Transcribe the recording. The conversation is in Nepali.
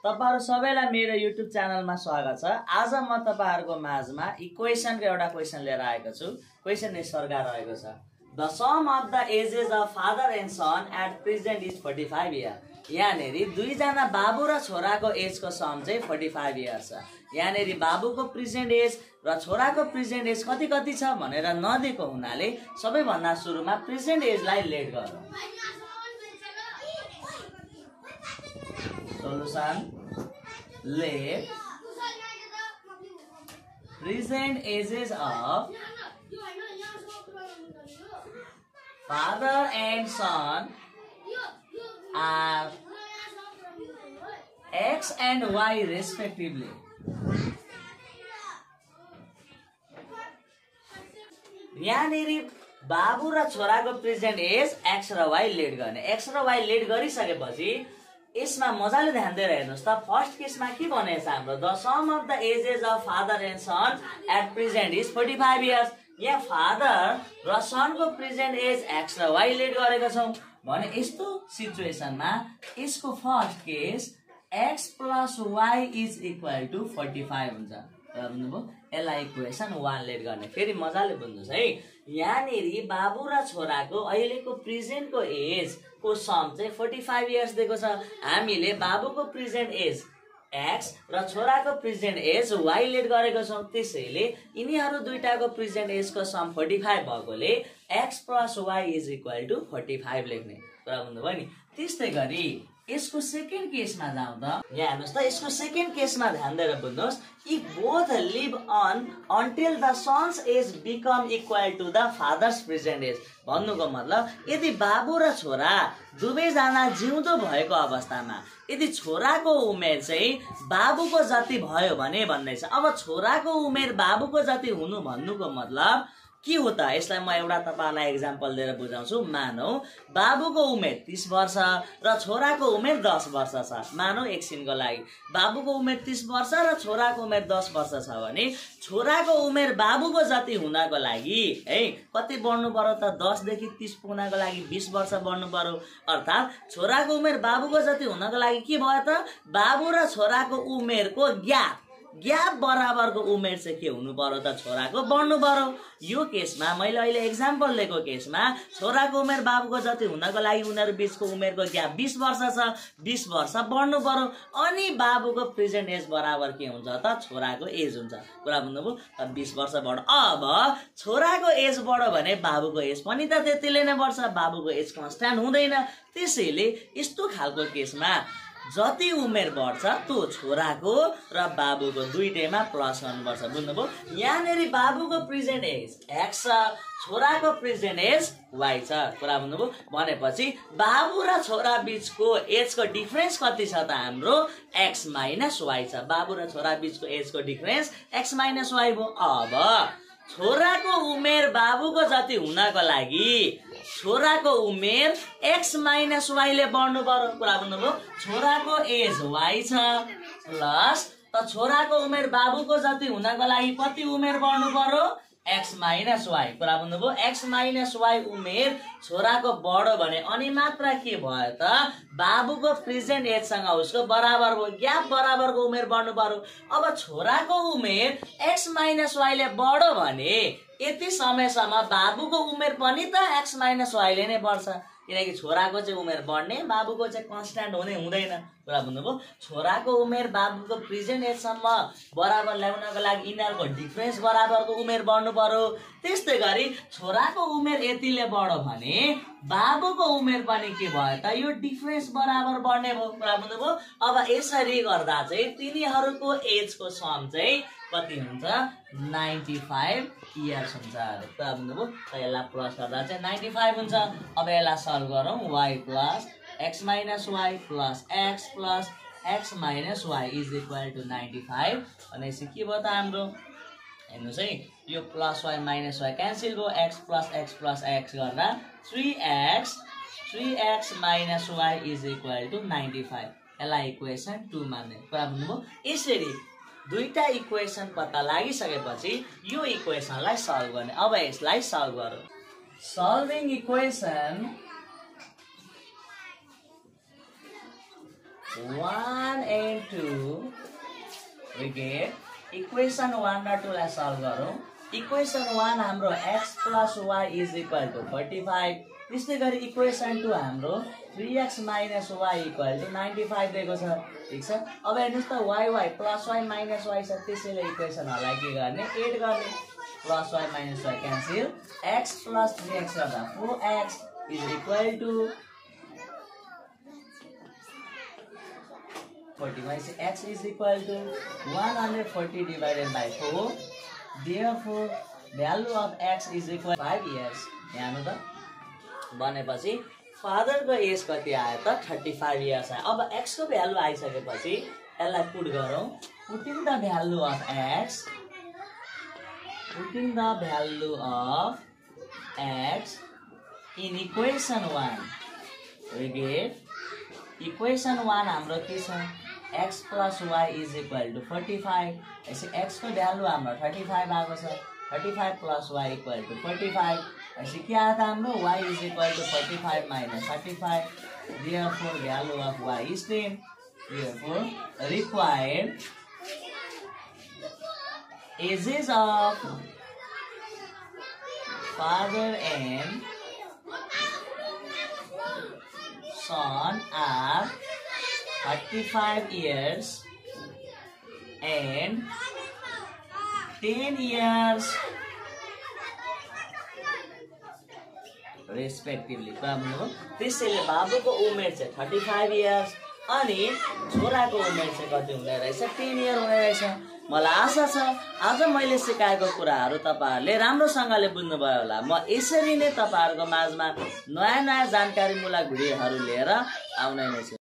तपाईँहरू सबैलाई मेरो युट्युब च्यानलमा स्वागत छ। आज म तपाईँहरूको माझमा इक्वेसनको एउटा क्वेसन लिएर आएको छु। क्वेसन यस प्रकार रहेको छ। The sum of the ages of father and son at present is forty five year यहाँनिर दुईजना बाबु र छोराको एजको सम चाहिँ फोर्टी फाइभ इयर छ। यहाँनिर बाबुको प्रेजेन्ट एज र छोराको प्रेजेन्ट एज कति कति छ भनेर नदिएको हुनाले सबैभन्दा सुरुमा प्रेजेन्ट एजलाई लेट गरौँ। Solution let present ages of father and son are x and y respectively यहाँनिर बाबु र छोराको प्रेजेन्ट एज एक्स र वाइ लेट गर्ने एक्स र वाइ लेट गरिसकेपछि यसमा मजाले ध्यान दिएर हेर्नुहोस् त फर्स्ट केसमा के भनेको हाम्रो the sum of the ages of father and son at present is forty five years यहाँ फादर र सनको प्रेजेन्ट एज एक्स र वाइ लेट गरेका छौँ। भने यस्तो सिचुएसनमा यसको first case x plus y is equal to forty five हुन्छ। बुझ्नुभयो यसलाई इक्वेसन वान लेट गर्ने। फेरि मजाले बुझ्नुहोस् है। यहाँनिर बाबु र छोराको अहिलेको प्रेजेन्टको एज को सम चाहिँ फोर्टी फाइभ इयर्स दिएको छ। हामीले बाबुको प्रेजेन्ट एज एक्स र छोराको प्रेजेन्ट एज वाइ लेट गरेको छौँ। त्यसैले यिनीहरू दुइटाको प्रेजेन्ट एजको सम फोर्टी फाइभ भएकोले x plus y is equal to forty five लेख्ने। कुरा बुझ्नुभयो नि। त्यस्तै गरी यसको सेकेन्ड केसमा जाउँ त यहाँ हेर्नुहोस् त यसको सेकेन्ड केसमा ध्यान दिएर बुझ्नुहोस् if both live on until the son's age become equal to the father's present age भन्नुको मतलब यदि बाबु र छोरा दुवैजना जिउँदो भएको अवस्थामा यदि छोराको उमेर चाहिँ बाबुको जति भयो भने भन्दैछ। अब छोराको उमेर बाबुको जति हुनु भन्नुको मतलब के हो त? यसलाई म एउटा तपाईँलाई इक्जाम्पल दिएर बुझाउँछु। मानौ बाबुको उमेर तिस वर्ष र छोराको उमेर दस वर्ष छ। मानौ एकछिनको लागि। बाबुको उमेर तिस वर्ष र छोराको उमेर दस वर्ष छ भने छोराको उमेर बाबुको जति हुनको लागि है? कति बढ्नु पर्यो त? दसदेखि तिस पुग्नको लागि बिस वर्ष बढ्नु पर्यो। अर्थात् छोराको उमेर बाबुको जति हुनको लागि के भयो त? बाबु र छोराको उमेरको ग्याप। ग्याप बराबरको उमेर चाहिँ के हुनु पर्यो त छोराको? बढ्नु पर्यो। यो केसमा मैले अहिले एक्जाम्पल दिएको केसमा छोराको उमेर बाबुको जति हुनको लागि उनीहरू बिचको उमेरको ग्याप बिस वर्ष छ बिस वर्ष बढ्नु पर्यो। अनि बाबुको प्रेजेन्ट एज बराबर के हुन्छ त? छोराको एज हुन्छ। कुरा बुझ्नुभयो? बिस वर्ष बढ। अब छोराको एज बढ्यो भने बाबुको एज पनि त त्यतिले नै बढ्छ। बाबुको एज कन्सट्यान्ट हुँदैन। त्यसैले यस्तो खालको केसमा जति उमेर बढ्छ त्यो छोराको र बाबुको दुइटैमा प्लस गर्नुपर्छ बुझ्नुभयो? यहाँनिर बाबुको प्रेजेन्ट एज एक्स छ छोराको प्रेजेन्ट एज वाइ छ। कुरा बुझ्नुभयो? भनेपछि बाबु र छोरा बिचको एजको डिफरेन्स कति छ त हाम्रो एक्स माइनस वाइ छ। बाबु र छोरा बिचको एजको डिफरेन्स एक्स माइनस वाइ भयो। अब छोराको उमेर बाबुको जति हुनको लागि छोराको उमेर एक्स माइनस वाइले बढ्नु पर्यो। कुरा बुझ्नुभयो छोराको एज वाइ छ। प्लस त छोराको उमेर बाबुको जति हुनको लागि कति उमेर बढ्नु पर्यो। एक्स माइनस वाइ कुरा बुझ्नुभयो एक्स माइनस वाइ उमेर छोराको बढो भने अनि मात्र के भयो त? बाबुको प्रेजेन्ट एजसँग उसको बराबर भयो ग्याप बराबरको उमेर बढ्नु पर्यो। अब छोराको उमेर एक्स माइनस वाइले बढो भने यति समयसम्म बाबुको उमेर पनि त एक्स माइनस वाइले नै बढ्छ। किनकि छोराको चाहिँ उमेर बढ्ने बाबुको चाहिँ कन्सट्यान्ट हुने हुँदैन। कुरा बुझ्नुभयो? छोराको उमेर बाबुको प्रेजेन्ट एजसम्म बराबर ल्याउनको लागि यिनीहरूको डिफ्रेन्स बराबरको उमेर बढ्नु पर्यो। त्यस्तै गरी छोराको उमेर यतिले बढ्यो भने बाबुको उमेर पनि के भयो त? यो डिफ्रेन्स बराबर बढ्ने भयो। कुरा बुझ्नुभयो? अब यसरी गर्दा चाहिँ तिनीहरूको एजको सम चाहिँ कति हुन्छ? नाइन्टी फाइभ इयर्स हुन्छ अरे। कुरा बुझ्नुभयो त यसलाई प्लस गर्दा चाहिँ नाइन्टी फाइभ हुन्छ। अब यसलाई सल्भ गरौँ। Y plus x minus y plus x plus x minus y is equal to ninety five. भनेपछि के भयो त हाम्रो? हेर्नुहोस् है यो plus y minus y cancel भयो। X plus x plus x गर्दा three x three x minus y is equal to ninety five. यसलाई इक्वेसन टू मान्ने। कुरा बुझ्नुभयो? यसरी दुईटा इक्वेसन पत्ता लागिसकेपछि यो इक्वेसनलाई सल्भ गर्ने। अब यसलाई सल्भ गरौँ। Solving equation one and two get equation one र टूलाई सल्भ गरौँ। इक्वेसन वान हाम्रो x plus y is equal to forty five त्यस्तै गरी इक्वेसन टू हाम्रो three x minus y equal to ninety five दिएको छ। ठिक छ? अब हेर्नुहोस् त y y plus y minus y छ त्यसैले इक्वेसनहरूलाई के गर्ने? एड गर्ने। Plus y minus y cancel x plus three x गर्दा four x is equal to forty y x is equal to one hundred forty divided by four therefore value of x is equal five years यहाँ त? भनेपछि फादरको एज कति आयो त थर्टी फाइभ इयर्स आयो। अब एक्सको भ्यालु आइसकेपछि यसलाई पुट गरौँ। Putting the value of x. Putting the value of x in equation one. get equation one हाम्रो के छ? X plus y is equal to forty five. यसो एक्सको भ्यालु हाम्रो थर्टी फाइभ आएको छ। Thirty five plus y equal to forty five. यसो के आयो त हाम्रो y is equal to forty five minus thirty five therefore value of y is ten therefore required ages of father and son are 35 years and 10 years. Respectively हो त्यसैले बाबुको उमेर चाहिँ थर्टी फाइभ इयर्स अनि छोराको उमेर चाहिँ कति हुने रहेछ टेन इयर हुने रहेछ। मलाई आशा छ आज मैले सिकाएको कुराहरू तपाईँहरूले राम्रोसँगले बुझ्नुभयो होला। म यसरी नै तपाईँहरूको माझमा नयाँ नयाँ जानकारीमूलक भिडियोहरू लिएर आउने नै छु।